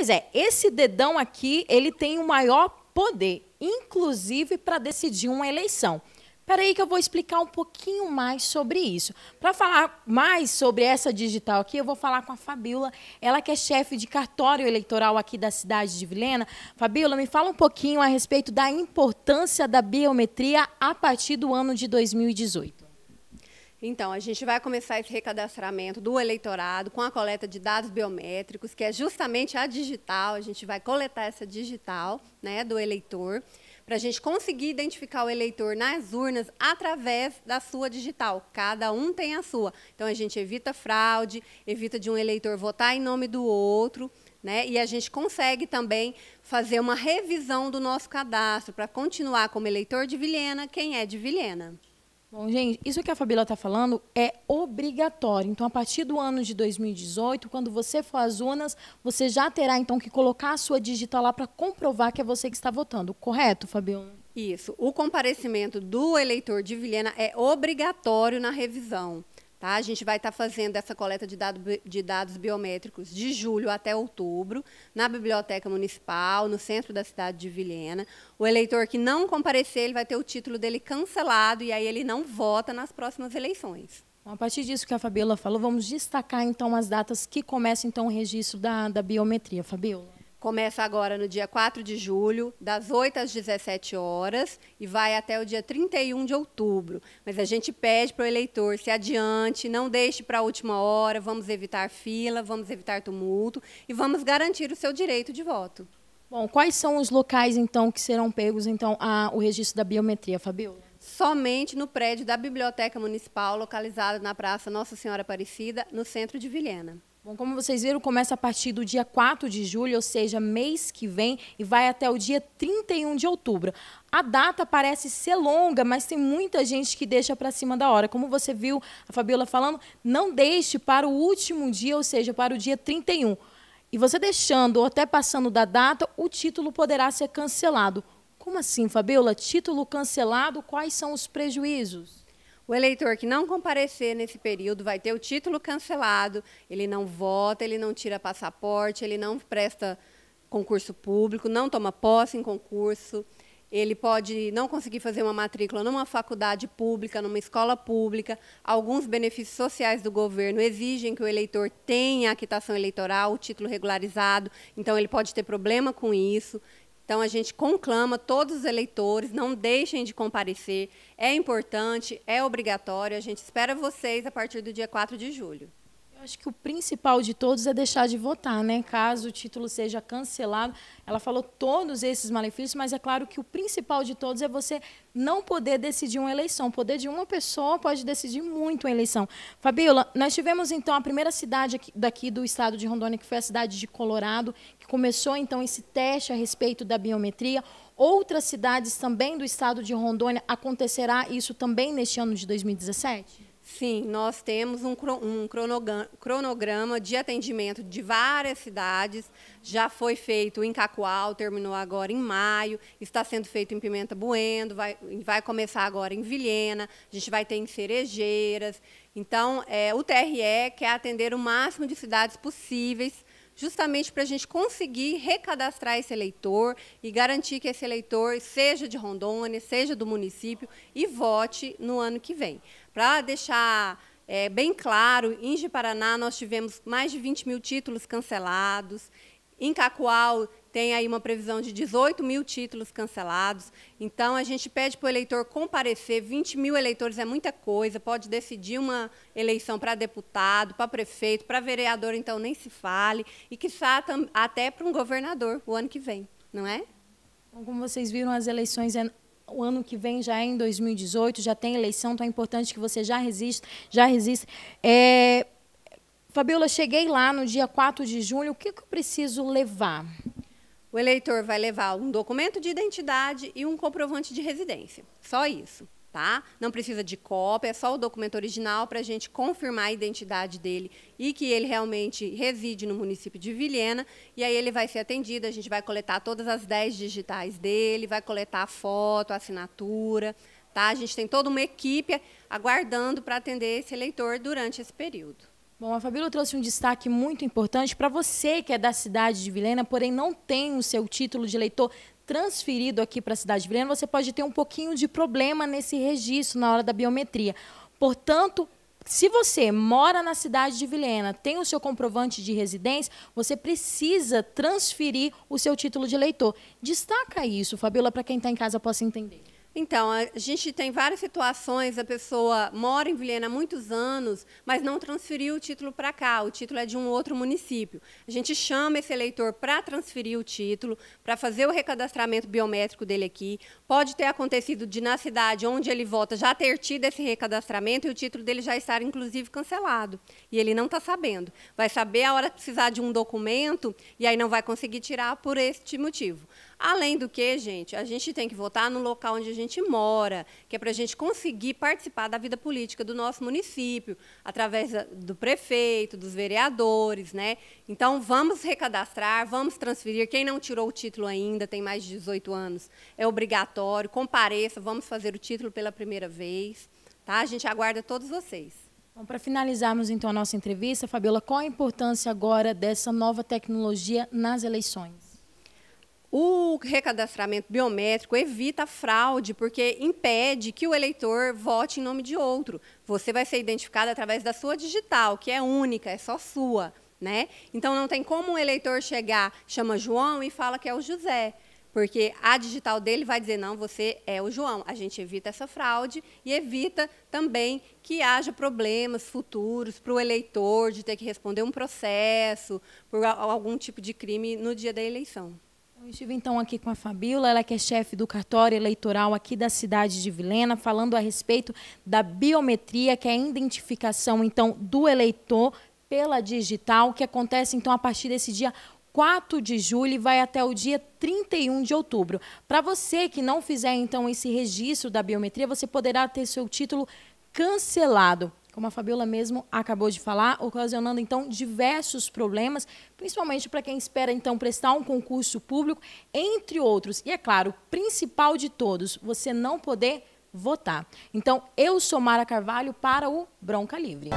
Pois é, esse dedão aqui, ele tem o maior poder, inclusive para decidir uma eleição. Espera aí que eu vou explicar um pouquinho mais sobre isso. Para falar mais sobre essa digital aqui, eu vou falar com a Fabiola, ela que é chefe de cartório eleitoral aqui da cidade de Vilhena. Fabiola, me fala um pouquinho a respeito da importância da biometria a partir do ano de 2018. Então, a gente vai começar esse recadastramento do eleitorado com a coleta de dados biométricos, que é justamente a digital. A gente vai coletar essa digital né, do eleitor para a gente conseguir identificar o eleitor nas urnas através da sua digital. Cada um tem a sua. Então, a gente evita fraude, evita de um eleitor votar em nome do outro. Né? E a gente consegue também fazer uma revisão do nosso cadastro para continuar como eleitor de Vilhena, quem é de Vilhena. Bom, gente, isso que a Fabíola está falando é obrigatório. Então, a partir do ano de 2018, quando você for às urnas, você já terá então que colocar a sua digital lá para comprovar que é você que está votando. Correto, Fabíola? Isso. O comparecimento do eleitor de Vilhena é obrigatório na revisão. Tá? A gente vai estar tá fazendo essa coleta de, dado, de, dados biométricos de julho até outubro, na Biblioteca Municipal, no centro da cidade de Vilhena. O eleitor que não comparecer, ele vai ter o título dele cancelado e aí ele não vota nas próximas eleições. A partir disso que a Fabiola falou, vamos destacar então as datas que começa então o registro da, da biometria, Fabiola. Começa agora no dia 4 de julho, das 8 às 17 horas, e vai até o dia 31 de outubro. Mas a gente pede para o eleitor se adiante, não deixe para a última hora, vamos evitar fila, vamos evitar tumulto e vamos garantir o seu direito de voto. Bom, quais são os locais, então, que serão pegos então a, o registro da biometria, Fabiola? Somente no prédio da Biblioteca Municipal, localizado na Praça Nossa Senhora Aparecida, no centro de Vilhena. Bom, como vocês viram, começa a partir do dia 4 de julho, ou seja, mês que vem, e vai até o dia 31 de outubro. A data parece ser longa, mas tem muita gente que deixa para cima da hora. Como você viu a Fabiola falando, não deixe para o último dia, ou seja, para o dia 31. E você deixando ou até passando da data, o título poderá ser cancelado. Como assim, Fabiola? Título cancelado, quais são os prejuízos? O eleitor que não comparecer nesse período vai ter o título cancelado, ele não vota, ele não tira passaporte, ele não presta concurso público, não toma posse em concurso, ele pode não conseguir fazer uma matrícula numa faculdade pública, numa escola pública. Alguns benefícios sociais do governo exigem que o eleitor tenha a quitação eleitoral, o título regularizado, então ele pode ter problema com isso. Então, a gente conclama todos os eleitores, não deixem de comparecer. É importante, é obrigatório. A gente espera vocês a partir do dia 4 de julho. Acho que o principal de todos é deixar de votar, né? Caso o título seja cancelado. Ela falou todos esses malefícios, mas é claro que o principal de todos é você não poder decidir uma eleição. O poder de uma pessoa pode decidir muito a eleição. Fabiola, nós tivemos então a primeira cidade aqui, daqui do estado de Rondônia, que foi a cidade de Colorado, que começou então esse teste a respeito da biometria. Outras cidades também do estado de Rondônia acontecerá isso também neste ano de 2017? Sim, nós temos um, um cronograma de atendimento de várias cidades. Já foi feito em Cacoal, terminou agora em maio, está sendo feito em Pimenta Bueno, vai, vai começar agora em Vilhena, a gente vai ter em Cerejeiras. Então, é, o TRE quer atender o máximo de cidades possíveis justamente para a gente conseguir recadastrar esse eleitor e garantir que esse eleitor seja de Rondônia, seja do município e vote no ano que vem. Para deixar é, bem claro, em Ji-Paraná nós tivemos mais de 20 mil títulos cancelados, em Cacoal tem aí uma previsão de 18 mil títulos cancelados. Então, a gente pede para o eleitor comparecer. 20 mil eleitores é muita coisa, pode decidir uma eleição para deputado, para prefeito, para vereador, então nem se fale. E que até para um governador o ano que vem, não é? Como vocês viram, as eleições é o ano que vem já é em 2018, já tem eleição, então é importante que você já resista, já resista. É, Fabiola, cheguei lá no dia 4 de junho, o que, que eu preciso levar? O eleitor vai levar um documento de identidade e um comprovante de residência. Só isso, tá? Não precisa de cópia, é só o documento original para a gente confirmar a identidade dele e que ele realmente reside no município de Vilhena. E aí ele vai ser atendido, a gente vai coletar todas as 10 digitais dele, vai coletar a foto, a assinatura, tá? A gente tem toda uma equipe aguardando para atender esse eleitor durante esse período. Bom, a Fabíola trouxe um destaque muito importante para você que é da cidade de Vilena, porém não tem o seu título de eleitor transferido aqui para a cidade de Vilena, você pode ter um pouquinho de problema nesse registro na hora da biometria. Portanto, se você mora na cidade de Vilhena, tem o seu comprovante de residência, você precisa transferir o seu título de eleitor. Destaca isso, Fabiola, para quem está em casa possa entender. Então, a gente tem várias situações, a pessoa mora em Vilhena há muitos anos, mas não transferiu o título para cá, o título é de um outro município. A gente chama esse eleitor para transferir o título, para fazer o recadastramento biométrico dele aqui. Pode ter acontecido de, na cidade onde ele vota, já ter tido esse recadastramento e o título dele já estar, inclusive, cancelado. E ele não está sabendo. Vai saber a hora de precisar de um documento e aí não vai conseguir tirar por este motivo. Além do que, gente, a gente tem que votar no local onde a gente mora, que é para a gente conseguir participar da vida política do nosso município, através do prefeito, dos vereadores, né? Então, vamos recadastrar, vamos transferir. Quem não tirou o título ainda, tem mais de 18 anos, é obrigatório, compareça, vamos fazer o título pela primeira vez. Tá? A gente aguarda todos vocês. Bom, para finalizarmos então a nossa entrevista, Fabiola, qual a importância agora dessa nova tecnologia nas eleições? O recadastramento biométrico evita fraude, porque impede que o eleitor vote em nome de outro. Você vai ser identificado através da sua digital, que é única, é só sua. Né? Então, não tem como um eleitor chegar, chama João e fala que é o José. Porque a digital dele vai dizer, não, você é o João. A gente evita essa fraude e evita também que haja problemas futuros para o eleitor de ter que responder um processo por algum tipo de crime no dia da eleição. Eu estive então aqui com a Fabíola, ela que é chefe do cartório eleitoral aqui da cidade de Vilena, falando a respeito da biometria, que é a identificação então do eleitor pela digital, que acontece então a partir desse dia 4 de julho e vai até o dia 31 de outubro. Para você que não fizer então esse registro da biometria, você poderá ter seu título cancelado como a Fabiola mesmo acabou de falar, ocasionando então diversos problemas, principalmente para quem espera então prestar um concurso público, entre outros. E é claro, principal de todos, você não poder votar. Então, eu sou Mara Carvalho para o Bronca Livre.